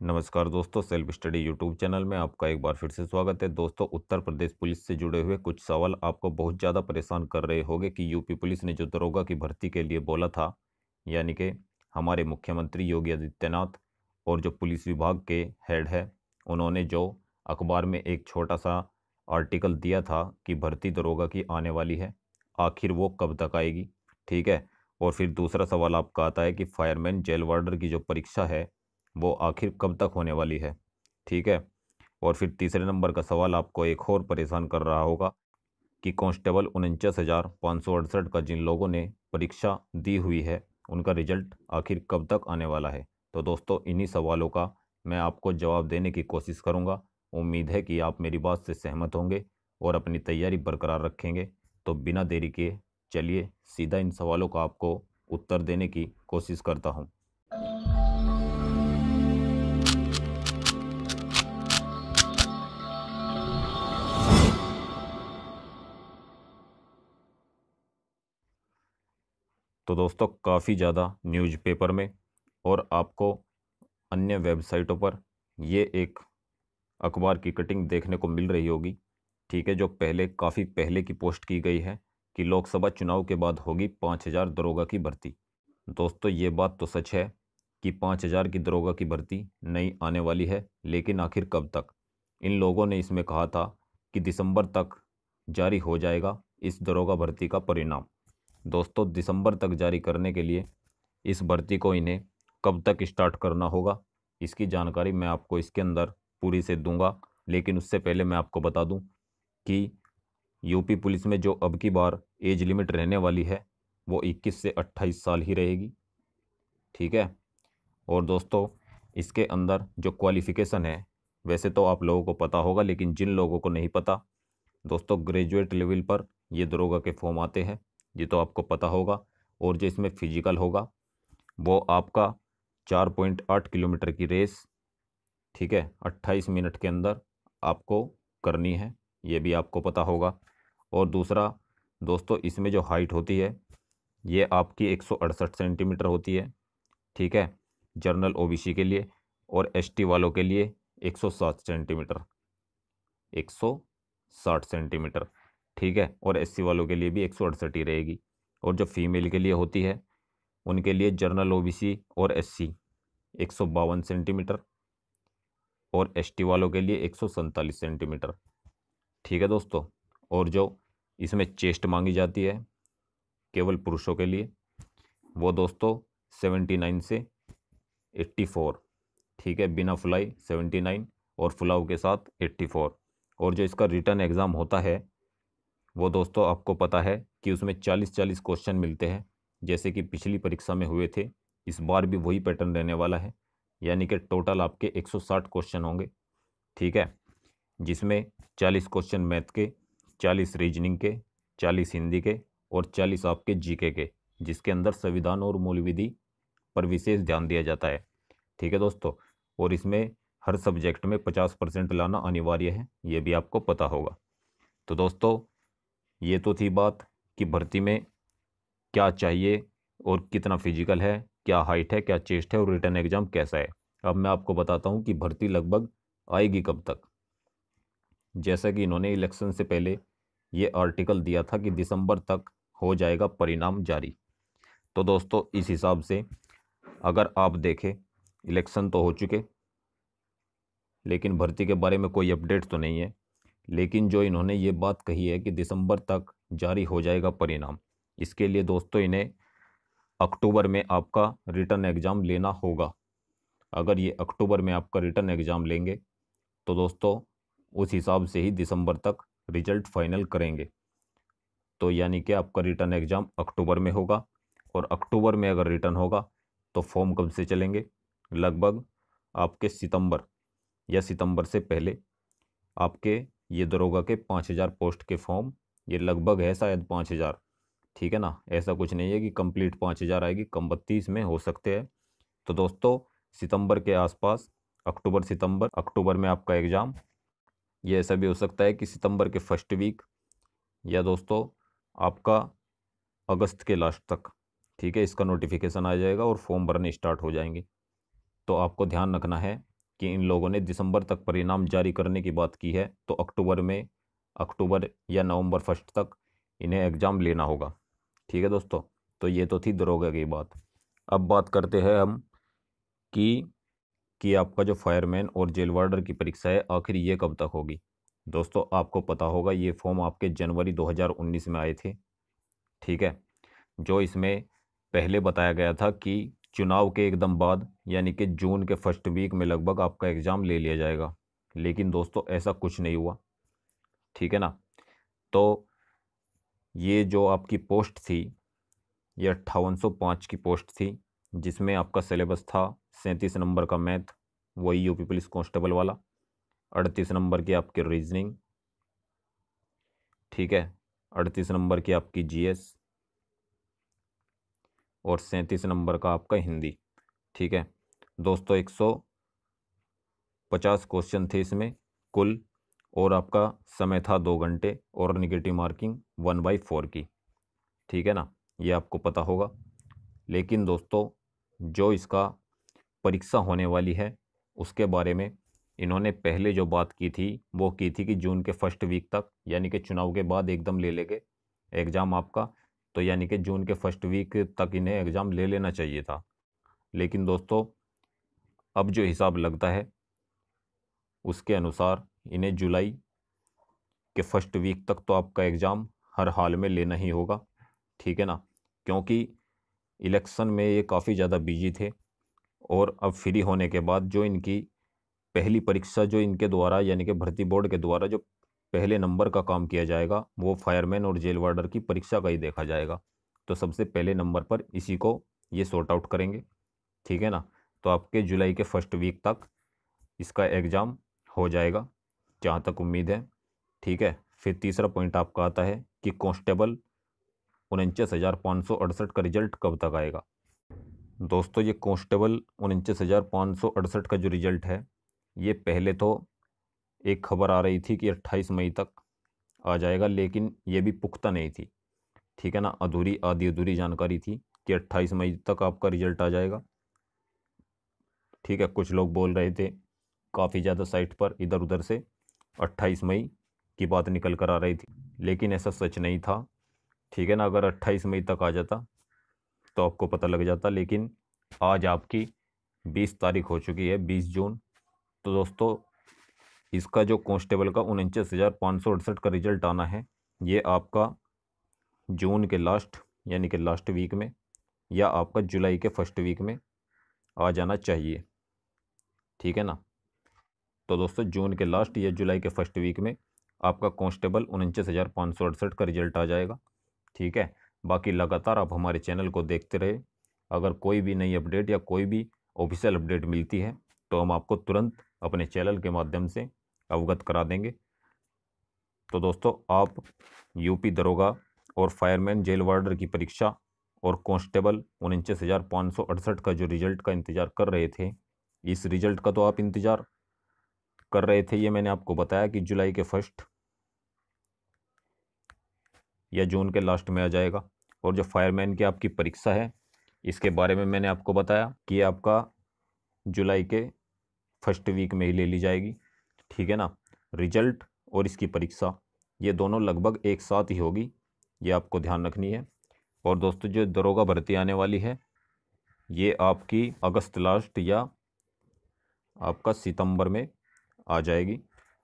नमस्कार दोस्तों, self study YouTube channel में आपका एक बार फिर से स्वागत है। दोस्तों, उत्तर प्रदेश पुलिस से जुड़े हुए कुछ सवाल आपको बहुत ज़्यादा परेशान कर रहे होंगे कि यूपी पुलिस ने जो दरोगा की भर्ती के लिए बोला था, यानी कि हमारे मुख्यमंत्री योगी आदित्यनाथ और जो पुलिस विभाग के हेड है, उन्होंने जो अखबार में एक छोटा सा आर्टिकल दिया था कि भर्ती दरोगा की आने वाली है, आखिर वो कब तक आएगी, ठीक है? और फिर दूसरा सवाल आपका आता है कि फायरमैन जेल वार्डर की जो परीक्षा है वो आखिर कब तक होने वाली है? ठीक है? और फिर तीसरे नंबर का सवाल आपको एक और परेशान कर रहा होगा कि कांस्टेबल उनचास हज़ार पाँच सौ अड़सठ का जिन लोगों ने परीक्षा दी हुई है, उनका रिज़ल्ट आखिर कब तक आने वाला है? तो दोस्तों, इन्हीं सवालों का मैं आपको जवाब देने की कोशिश करूँगा। उम्मीद है कि आप मेरी बात से सहमत होंगे और अपनी तैयारी बरकरार रखेंगे। तो बिना देरी के चलिए सीधा इन सवालों का आपको उत्तर देने की कोशिश करता हूँ। तो दोस्तों, काफ़ी ज़्यादा न्यूज़पेपर में और आपको अन्य वेबसाइटों पर ये एक अखबार की कटिंग देखने को मिल रही होगी। ठीक है, जो पहले, काफ़ी पहले की पोस्ट की गई है कि लोकसभा चुनाव के बाद होगी पाँच हज़ार दरोगा की भर्ती। दोस्तों, ये बात तो सच है कि पाँच हज़ार की दरोगा की भर्ती नई आने वाली है, लेकिन आखिर कब तक? इन लोगों ने इसमें कहा था कि दिसंबर तक जारी हो जाएगा इस दरोगा भर्ती का परिणाम। दोस्तों, दिसंबर तक जारी करने के लिए इस भर्ती को इन्हें कब तक स्टार्ट करना होगा, इसकी जानकारी मैं आपको इसके अंदर पूरी से दूँगा। लेकिन उससे पहले मैं आपको बता दूँ कि यूपी पुलिस में जो अब की बार एज लिमिट रहने वाली है, वो 21 से 28 साल ही रहेगी। ठीक है? और दोस्तों, इसके अंदर जो क्वालिफ़िकेशन है, वैसे तो आप लोगों को पता होगा, लेकिन जिन लोगों को नहीं पता, दोस्तों ग्रेजुएट लेवल पर ये दरोगा के फॉर्म आते हैं। ये तो आपको पता होगा और जो इसमें फ़िज़िकल होगा, वो आपका चार पॉइंट आठ किलोमीटर की रेस, ठीक है, अट्ठाईस मिनट के अंदर आपको करनी है, ये भी आपको पता होगा। और दूसरा, दोस्तों, इसमें जो हाइट होती है, ये आपकी एक सौ अड़सठ सेंटीमीटर होती है, ठीक है जर्नल ओबीसी के लिए और एसटी वालों के लिए 107 सेंटीमीटर 160 सेंटीमीटर ठीक है? और एससी वालों के लिए भी एक ही रहेगी। और जो फीमेल के लिए होती है, उनके लिए जर्नल ओबीसी और एससी एक सौ बावन सेंटीमीटर। और एसटी वालों के लिए एक सेंटीमीटर। ठीक है दोस्तों? और जो इसमें चेस्ट मांगी जाती है, केवल पुरुषों के लिए, वो दोस्तों 79 से 84 ठीक है? बिना फुलाई 79 और फुलाव के साथ 84 और जो इसका रिटर्न एग्ज़ाम होता है वो दोस्तों, आपको पता है कि उसमें चालीस चालीस क्वेश्चन मिलते हैं। जैसे कि पिछली परीक्षा में हुए थे, इस बार भी वही पैटर्न रहने वाला है। यानी कि टोटल आपके 160 क्वेश्चन होंगे। ठीक है? जिसमें 40 क्वेश्चन मैथ के 40 रीजनिंग के 40 हिंदी के और 40 आपके जीके के, जिसके अंदर संविधान और मूल विधि पर विशेष ध्यान दिया जाता है। ठीक है दोस्तों? और इसमें हर सब्जेक्ट में 50 परसेंट लाना अनिवार्य है, ये भी आपको पता होगा। तो दोस्तों ये तो थी बात कि भर्ती में क्या चाहिए और कितना फ़िज़िकल है, क्या हाइट है, क्या चेस्ट है और रिटर्न एग्ज़ाम कैसा है। अब मैं आपको बताता हूँ कि भर्ती लगभग आएगी कब तक। जैसा कि इन्होंने इलेक्शन से पहले ये आर्टिकल दिया था कि दिसंबर तक हो जाएगा परिणाम जारी। तो दोस्तों, इस हिसाब से अगर आप देखें इलेक्शन तो हो चुके, लेकिन भर्ती के बारे में कोई अपडेट तो नहीं है। लेकिन जो इन्होंने ये बात कही है कि दिसंबर तक जारी हो जाएगा परिणाम, इसके लिए दोस्तों इन्हें अक्टूबर में आपका रिटर्न एग्ज़ाम लेना होगा। अगर ये अक्टूबर में आपका रिटर्न एग्ज़ाम लेंगे तो दोस्तों उस हिसाब से ही दिसंबर तक रिज़ल्ट फाइनल करेंगे। तो यानी कि आपका रिटर्न एग्ज़ाम अक्टूबर में होगा और अक्टूबर में अगर रिटर्न होगा तो फॉर्म कब से चलेंगे? लगभग आपके सितंबर या सितंबर से पहले आपके ये दरोगा के पाँच हज़ार पोस्ट के फॉर्म, ये लगभग है शायद पाँच हज़ार। ठीक है ना? ऐसा कुछ नहीं है कि कंप्लीट पाँच हज़ार आएगी, कम बत्तीस में हो सकते हैं। तो दोस्तों, सितंबर के आसपास, अक्टूबर सितंबर, अक्टूबर में आपका एग्ज़ाम। ये ऐसा भी हो सकता है कि सितंबर के फ़र्स्ट वीक या दोस्तों, आपका अगस्त के लास्ट तक। ठीक है? इसका नोटिफिकेशन आ जाएगा और फॉर्म भरने स्टार्ट हो जाएँगे। तो आपको ध्यान रखना है कि इन लोगों ने दिसंबर तक परिणाम जारी करने की बात की है तो अक्टूबर में, अक्टूबर या नवंबर फ़र्स्ट तक इन्हें एग्ज़ाम लेना होगा। ठीक है दोस्तों? तो ये तो थी दरोगा की बात। अब बात करते हैं हम कि कि आपका जो फायरमैन और जेल वार्डर की परीक्षा है, आखिर ये कब तक होगी? दोस्तों, आपको पता होगा, ये फॉर्म आपके जनवरी 2019 में आए थे। ठीक है? जो इसमें पहले बताया गया था कि चुनाव के एकदम बाद, यानी कि जून के फ़र्स्ट वीक में लगभग आपका एग्ज़ाम ले लिया जाएगा। लेकिन दोस्तों, ऐसा कुछ नहीं हुआ। ठीक है ना? तो ये जो आपकी पोस्ट थी, ये अट्ठावन की पोस्ट थी, जिसमें आपका सिलेबस था सैंतीस नंबर का मैथ, वही यूपी पुलिस कांस्टेबल वाला, अड़तीस नंबर की आपकी रीजनिंग, ठीक है? अड़तीस नंबर की आपकी जीएस और सैंतीस नंबर का आपका हिंदी, ठीक है? दोस्तों, एक सौ पचास क्वेश्चन थे इसमें कुल और आपका समय था दो घंटे और negative marking one by four की, ठीक है ना? ये आपको पता होगा। लेकिन दोस्तों, जो इसका परीक्षा होने वाली है, उसके बारे में इन्होंने पहले जो बात की थी, वो की थी कि जून के फ़र्स्ट वीक तक, यानी कि चुनाव के बाद एकदम ले लेंगे। एग्ज़ाम आपका तो यानी कि जून के फ़र्स्ट वीक तक इन्हें एग्ज़ाम ले लेना चाहिए था। लेकिन दोस्तों, अब जो हिसाब लगता है, उसके अनुसार इन्हें जुलाई के फ़र्स्ट वीक तक तो आपका एग्ज़ाम हर हाल में लेना ही होगा, ठीक है ना? क्योंकि इलेक्शन में ये काफ़ी ज़्यादा बिज़ी थे और अब फ्री होने के बाद जो इनकी पहली परीक्षा जो इनके द्वारा यानी कि भर्ती बोर्ड के द्वारा जो पहले नंबर का काम किया जाएगा, वो फायरमैन और जेल वार्डर की परीक्षा का ही देखा जाएगा। तो सबसे पहले नंबर पर इसी को ये सॉर्ट आउट करेंगे, ठीक है ना? तो आपके जुलाई के फ़र्स्ट वीक तक इसका एग्ज़ाम हो जाएगा, जहाँ तक उम्मीद है, ठीक है? फिर तीसरा पॉइंट आपका आता है कि कांस्टेबल उनचास हज़ार पाँच सौ अड़सठ का रिज़ल्ट कब तक आएगा? दोस्तों, ये कांस्टेबल उनचास हज़ार पाँच सौ अड़सठ का जो रिज़ल्ट है, ये पहले तो एक खबर आ रही थी कि 28 मई तक आ जाएगा, लेकिन ये भी पुख्ता नहीं थी। ठीक है ना? अधूरी, आधी अधूरी जानकारी थी कि 28 मई तक आपका रिज़ल्ट आ जाएगा। ठीक है, कुछ लोग बोल रहे थे काफ़ी ज़्यादा साइट पर इधर उधर से 28 मई की बात निकल कर आ रही थी, लेकिन ऐसा सच नहीं था। ठीक है ना? अगर 28 मई तक आ जाता तो आपको पता लग जाता, लेकिन आज आपकी 20 तारीख हो चुकी है 20 जून। तो दोस्तों इसका जो कांस्टेबल का उनचास हज़ार पाँच सौ अड़सठ का रिज़ल्ट आना है, ये आपका जून के लास्ट, यानी कि लास्ट वीक में, या आपका जुलाई के फ़र्स्ट वीक में आ जाना चाहिए। ठीक है ना? तो दोस्तों, जून के लास्ट या जुलाई के फ़र्स्ट वीक में आपका कांस्टेबल उनचास हज़ार पाँच सौ अड़सठ का रिज़ल्ट आ जाएगा। ठीक है? बाकी लगातार आप हमारे चैनल को देखते रहे। अगर कोई भी नई अपडेट या कोई भी ऑफिशियल अपडेट मिलती है तो हम आपको तुरंत अपने चैनल के माध्यम से अवगत करा देंगे। तो दोस्तों, आप यूपी दरोगा और फायरमैन जेल वार्डर की परीक्षा और कांस्टेबल उनचास हज़ार पाँच सौ अड़सठ का जो रिज़ल्ट का इंतज़ार कर रहे थे, इस रिज़ल्ट का तो आप इंतज़ार कर रहे थे, ये मैंने आपको बताया कि जुलाई के फ़र्स्ट या जून के लास्ट में आ जाएगा। और जो फायरमैन की आपकी परीक्षा है, इसके बारे में मैंने आपको बताया कि आपका जुलाई के फ़र्स्ट वीक में ही ले ली जाएगी। ठीक है ना? रिज़ल्ट और इसकी परीक्षा, ये दोनों लगभग एक साथ ही होगी, ये आपको ध्यान रखनी है। और दोस्तों, जो दरोगा भर्ती आने वाली है, ये आपकी अगस्त लास्ट या आपका सितंबर में आ जाएगी।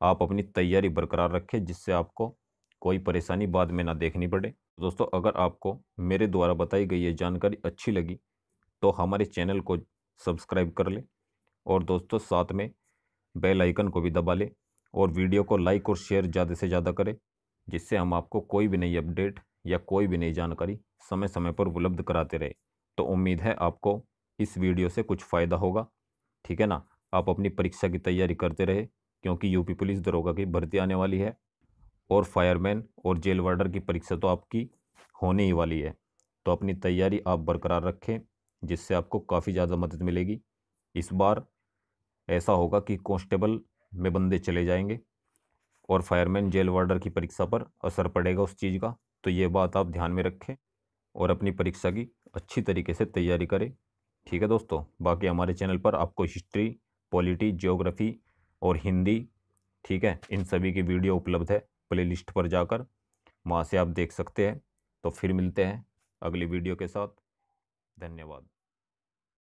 आप अपनी तैयारी बरकरार रखें, जिससे आपको कोई परेशानी बाद में ना देखनी पड़े। दोस्तों, अगर आपको मेरे द्वारा बताई गई ये जानकारी अच्छी लगी तो हमारे चैनल को सब्सक्राइब कर लें। और दोस्तों, साथ में बेल आइकन को भी दबा लें और वीडियो को लाइक और शेयर ज़्यादा से ज़्यादा करें, जिससे हम आपको कोई भी नई अपडेट या कोई भी नई जानकारी समय समय पर उपलब्ध कराते रहे। तो उम्मीद है आपको इस वीडियो से कुछ फ़ायदा होगा। ठीक है ना? आप अपनी परीक्षा की तैयारी करते रहे, क्योंकि यूपी पुलिस दरोगा की भर्ती आने वाली है और फायरमैन और जेल वार्डर की परीक्षा तो आपकी होने ही वाली है। तो अपनी तैयारी आप बरकरार रखें, जिससे आपको काफ़ी ज़्यादा मदद मिलेगी। इस बार ऐसा होगा कि कांस्टेबल में बंदे चले जाएँगे और फायरमैन जेल वार्डर की परीक्षा पर असर पड़ेगा उस चीज़ का। तो ये बात आप ध्यान में रखें और अपनी परीक्षा की अच्छी तरीके से तैयारी करें। ठीक है दोस्तों, बाकी हमारे चैनल पर आपको हिस्ट्री, पॉलिटी, जियोग्राफी और हिंदी, ठीक है, इन सभी की वीडियो उपलब्ध है प्ले लिस्ट पर जाकर वहाँ से आप देख सकते हैं। तो फिर मिलते हैं अगली वीडियो के साथ। धन्यवाद।